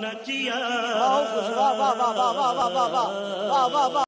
nadia